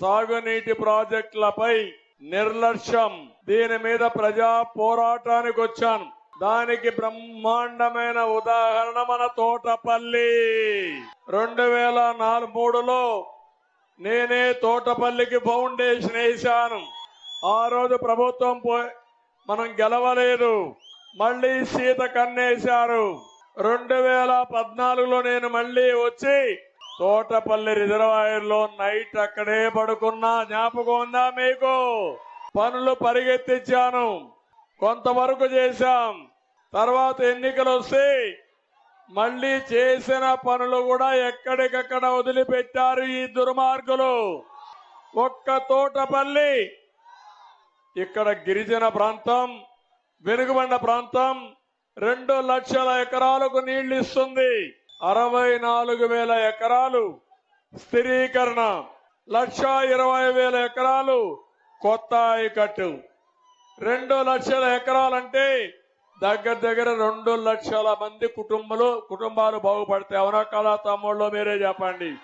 సాగునీటి ప్రాజెక్టులపై నిర్లక్ష్యం. దీని మీద ప్రజా పోరాటానికి వచ్చాను. దానికి బ్రహ్మాండమైన ఉదాహరణ మన తోటపల్లి. రెండు వేల నాలుగు మూడులో నేనే తోటపల్లికి ఫౌండేషన్ వేశాను. ఆ రోజు ప్రభుత్వం మనం గెలవలేదు. మళ్ళీ సీత కన్నేశారు. రెండు వేల పద్నాలుగులో నేను మళ్ళీ వచ్చి తోటపల్లి రిజర్వాయర్లో నైట్ అక్కడే పడుకున్నా. జ్ఞాపకం ఉందా మీకు? పనులు పరిగెత్తించాను కొంతవరకు చేశాం. తర్వాత ఎన్నికలు వస్తే మళ్ళీ చేసిన పనులు కూడా ఎక్కడికక్కడ వదిలిపెట్టారు ఈ దుర్మార్గులు. ఒక్క తోటపల్లి ఇక్కడ గిరిజన ప్రాంతం వెనుగబండ ప్రాంతం రెండు లక్షల ఎకరాలకు నీళ్ళు ఇస్తుంది అరవై నాలుగు వేల ఎకరాలు స్థిరీకరణ. లక్ష ఇరవై వేల ఎకరాలు కొత్త ఆయకట్టు రెండు లక్షల ఎకరాలంటే దగ్గర దగ్గర రెండు లక్షల మంది కుటుంబాలు కుటుంబాలు బాగుపడతాయి. అవునా కదా తమ్ముళ్ళు? మీరే చెప్పండి.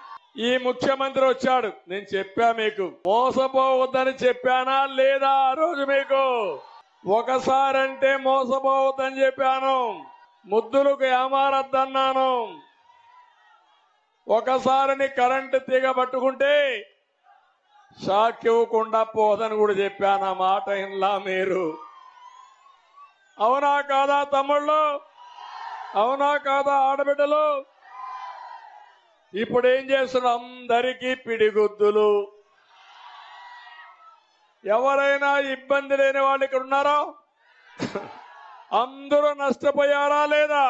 ఈ ముఖ్యమంత్రి వచ్చాడు. నేను చెప్పా మీకు. మోసపోవద్దని చెప్పానా లేదా ఆ రోజు మీకు? ఒకసారంటే మోసపోవద్దని చెప్పాను. ముద్దులకు ఏమారద్దన్నాను. ఒకసారిని కరెంటు తీగ పట్టుకుంటే షాక్ ఇవ్వకుండా పోదని కూడా చెప్పాను ఆ మాట ఇన్లా మీరు. అవునా కాదా తమ్ముళ్ళు? అవునా కాదా ఆడబిడ్డలు? ఇప్పుడు ఏం చేస్తున్నారు? అందరికీ పిడిగుద్దులు. ఎవరైనా ఇబ్బంది లేని వాళ్ళు ఇక్కడ ఉన్నారా? అందరూ నష్టపోయారా లేదా?